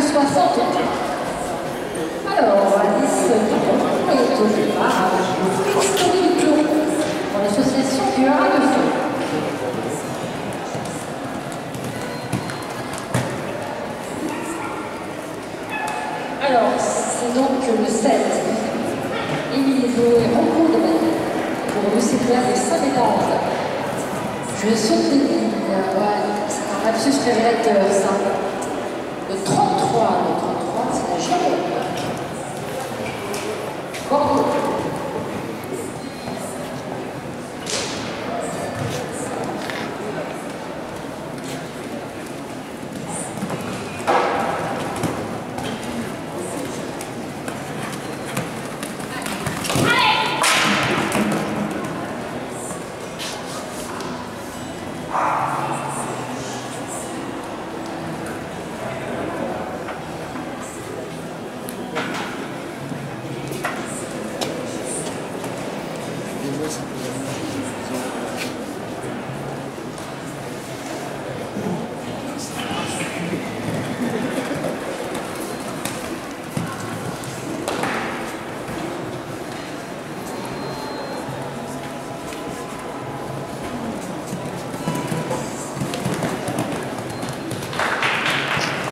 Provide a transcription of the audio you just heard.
60 Alors, Alice Dupont est au départ Christophe Dupont pour l'association du Haras de Feu. Alors, c'est donc le 7. Émilie Zoé Roncourt pour le CPA des Saint-Médard. Je saute des lignes, ouais, c'est un lapsus révélateur ça. Le 30 Ah. listen to them.